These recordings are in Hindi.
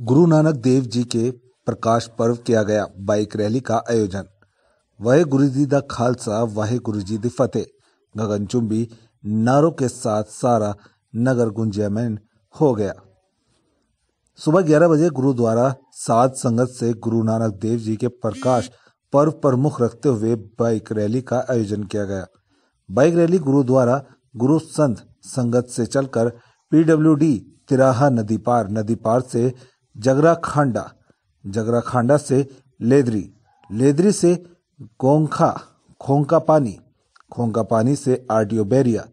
गुरु नानक देव जी के प्रकाश पर्व किया गया बाइक रैली का आयोजन। वाहे गुरु जी दा खालसा, वाहे गुरु जी दी फतेह। गगनचुंबी नारों के साथ सारा नगर गुंजयमन हो गया। सुबह 11 बजे गुरुद्वारा साध संगत से गुरु नानक देव जी के प्रकाश पर्व पर मुख रखते हुए बाइक रैली का आयोजन किया गया। बाइक रैली गुरुद्वारा गुरु संत संगत से चलकर पीडब्ल्यूडी तिराहा नदी पार नदी पार से जगरा खांडा जगरा खांडा से लेदरी लेदरी से गोंखा खोंका पानी खोंका पानी से आरटीओ बैरिया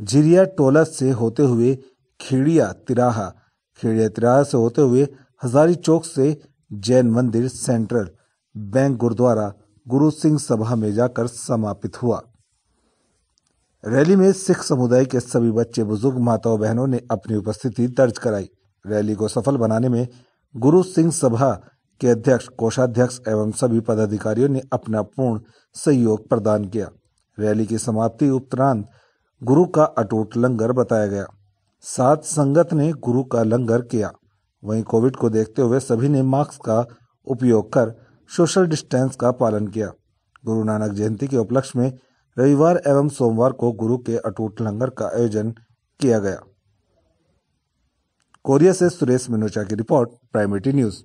झिरिया टोला से होते हुए खिड़िया तिराहा खिड़िया तिराहा से होते हुए हजारी चौक से जैन मंदिर सेंट्रल बैंक गुरुद्वारा गुरु सिंह सभा में जाकर समापित हुआ। रैली में सिख समुदाय के सभी बच्चे, बुज़ुर्ग, माताओं, बहनों ने अपनी उपस्थिति दर्ज कराई। रैली को सफल बनाने में गुरु सिंह सभा के अध्यक्ष, कोषाध्यक्ष एवं सभी पदाधिकारियों ने अपना पूर्ण सहयोग प्रदान किया। रैली की समाप्ति उपरांत गुरु का अटूट लंगर बताया गया। सात संगत ने गुरु का लंगर किया। वहीं कोविड को देखते हुए सभी ने मास्क का उपयोग कर सोशल डिस्टेंस का पालन किया। गुरु नानक जयंती के उपलक्ष्य में रविवार एवं सोमवार को गुरु के अटूट लंगर का आयोजन किया गया। कोरिया से सुरेश मिनोचा की रिपोर्ट प्राइमेटी न्यूज़।